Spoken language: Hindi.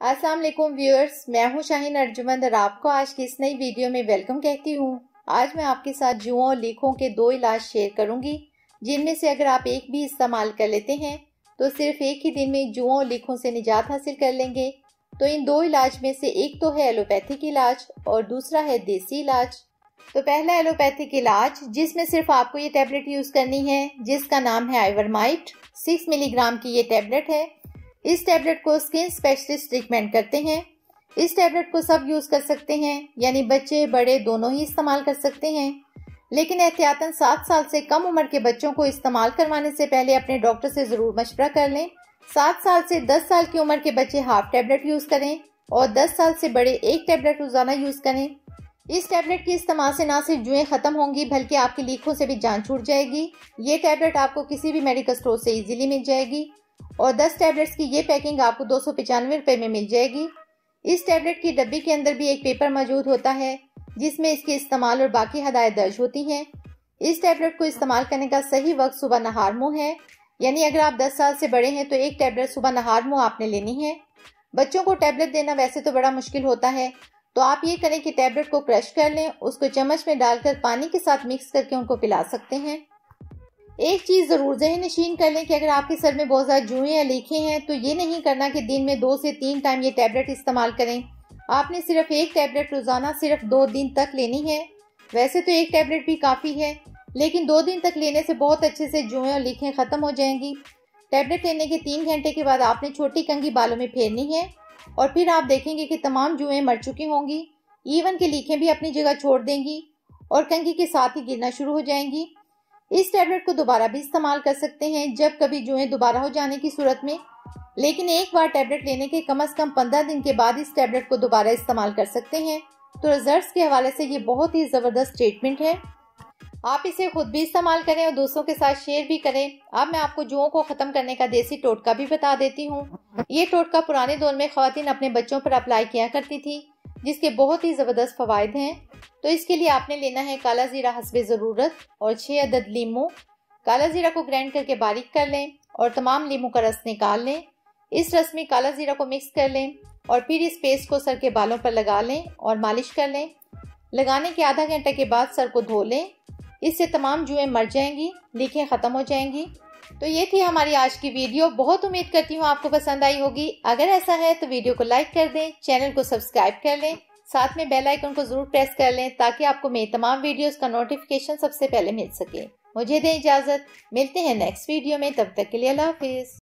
वालेकुम व्यूअर्स, मैं हूँ शाहीन अर्जुमंद और आपको आज की इस नई वीडियो में वेलकम कहती हूँ। आज मैं आपके साथ जुओं और लीखों के दो इलाज शेयर करूँगी, जिनमें से अगर आप एक भी इस्तेमाल कर लेते हैं तो सिर्फ़ एक ही दिन में जुओं और लीखों से निजात हासिल कर लेंगे। तो इन दो इलाज में से एक तो है एलोपैथिक इलाज और दूसरा है देसी इलाज। तो पहला एलोपैथिक इलाज, जिसमें सिर्फ़ आपको ये टेबलेट यूज़ करनी है, जिसका नाम है आइवरमाइट, सिक्स मिलीग्राम की ये टेबलेट है। इस टेबलेट को स्किन स्पेशलिस्ट रिकमेंड करते हैं। इस टेबलेट को सब यूज़ कर सकते हैं, यानी बच्चे, बड़े दोनों ही इस्तेमाल कर सकते हैं। लेकिन एहतियातन सात साल से कम उम्र के बच्चों को इस्तेमाल करवाने से पहले अपने डॉक्टर से ज़रूर मशवरा कर लें। सात साल से दस साल की उम्र के बच्चे हाफ़ टेबलेट यूज़ करें और दस साल से बड़े एक टेबलेट रोज़ाना यूज़ करें। इस टेबलेट के इस्तेमाल से ना सिर्फ़ जुएँ खत्म होंगी, बल्कि आपकी लीखों से भी जान छूट जाएगी। ये टेबलेट आपको किसी भी मेडिकल स्टोर से इजीली मिल जाएगी। और 10 टैबलेट्स की ये पैकिंग आपको दो सौ में मिल जाएगी। इस टैबलेट की डब्बी के अंदर भी एक पेपर मौजूद होता है, जिसमें इसके इस्तेमाल और बाकी हदायत दर्ज होती हैं। इस टैबलेट को इस्तेमाल करने का सही वक्त सुबह नहार मुँह है। यानी अगर आप 10 साल से बड़े हैं तो एक टैबलेट सुबह नहार मुँह आपने लेनी है। बच्चों को टैबलेट देना वैसे तो बड़ा मुश्किल होता है। तो आप ये करें कि टैबलेट को क्रश कर लें, उसको चम्मच में डालकर पानी के साथ मिक्स करके उनको पिला सकते हैं। एक चीज़ ज़रूर जहन नशीन कर लें कि अगर आपके सर में बहुत ज़्यादा जुए या लीखे हैं तो ये नहीं करना कि दिन में दो से तीन टाइम ये टैबलेट इस्तेमाल करें। आपने सिर्फ़ एक टैबलेट रोज़ाना सिर्फ़ दो दिन तक लेनी है। वैसे तो एक टैबलेट भी काफ़ी है, लेकिन दो दिन तक लेने से बहुत अच्छे से जुए और लीखें खत्म हो जाएँगी। टैबलेट लेने के तीन घंटे के बाद आपने छोटी कंगी बालों में फेरनी है और फिर आप देखेंगे कि तमाम जुएँ मर चुकी होंगी। ईवन के लीखें भी अपनी जगह छोड़ देंगी और कंगी के साथ ही गिरना शुरू हो जाएँगी। इस टैबलेट को दोबारा भी इस्तेमाल कर सकते हैं, जब कभी जुए दोबारा हो जाने की सूरत में। लेकिन एक बार टैबलेट लेने के कम अज कम पंद्रह दिन के बाद इस टैबलेट को दोबारा इस्तेमाल कर सकते हैं। तो रिज़ल्ट के हवाले से ये बहुत ही ज़बरदस्त ट्रीटमेंट है। आप इसे खुद भी इस्तेमाल करें और दूसरों के साथ शेयर भी करें। अब मैं आपको जुओं को खत्म करने का देसी टोटका भी बता देती हूँ। ये टोटका पुराने दौर में खातन अपने बच्चों पर अप्लाई किया करती थी, जिसके बहुत ही ज़बरदस्त फ़वाद हैं। तो इसके लिए आपने लेना है काला ज़ीरा हसब ज़रूरत और छः अदद लीमू। काला ज़ीरा को ग्राइंड करके बारीक कर लें और तमाम लीमू का रस निकाल लें। इस रस में काला ज़ीरा को मिक्स कर लें और फिर इस पेस्ट को सर के बालों पर लगा लें और मालिश कर लें। लगाने के आधा घंटे के बाद सर को धो लें। इससे तमाम जुएँ मर जाएँगी लीखें ख़त्म हो जाएँगी। तो ये थी हमारी आज की वीडियो। बहुत उम्मीद करती हूँ आपको पसंद आई होगी। अगर ऐसा है तो वीडियो को लाइक कर दें, चैनल को सब्सक्राइब कर लें। साथ में बेल आइकन को ज़रूर प्रेस कर लें ताकि आपको मेरी तमाम वीडियोस का नोटिफिकेशन सबसे पहले मिल सके। मुझे दें इजाज़त। मिलते हैं नेक्स्ट वीडियो में, तब तक के लिए अल्लाह हाफिज।